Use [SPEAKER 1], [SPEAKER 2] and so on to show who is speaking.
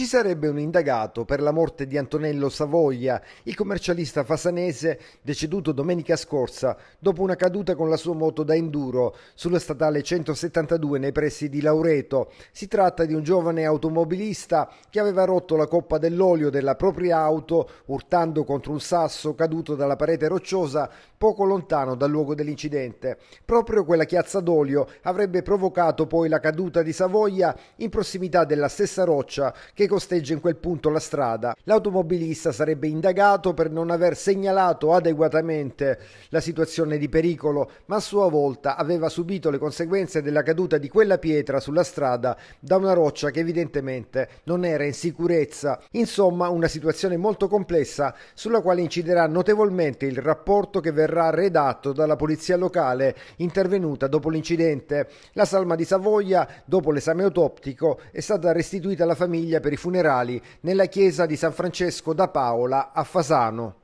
[SPEAKER 1] Ci sarebbe un indagato per la morte di Antonello Savoia, il commercialista fasanese deceduto domenica scorsa dopo una caduta con la sua moto da enduro sulla statale 172 nei pressi di Laureto. Si tratta di un giovane automobilista che aveva rotto la coppa dell'olio della propria auto urtando contro un sasso caduto dalla parete rocciosa poco lontano dal luogo dell'incidente. Proprio quella chiazza d'olio avrebbe provocato poi la caduta di Savoia in prossimità della stessa roccia che costeggia in quel punto la strada. L'automobilista sarebbe indagato per non aver segnalato adeguatamente la situazione di pericolo, ma a sua volta aveva subito le conseguenze della caduta di quella pietra sulla strada da una roccia che evidentemente non era in sicurezza. Insomma, una situazione molto complessa sulla quale inciderà notevolmente il rapporto che verrà redatto dalla polizia locale intervenuta dopo l'incidente. La salma di Savoia, dopo l'esame autoptico, è stata restituita alla famiglia per i funerali nella chiesa di San Francesco da Paola a Fasano.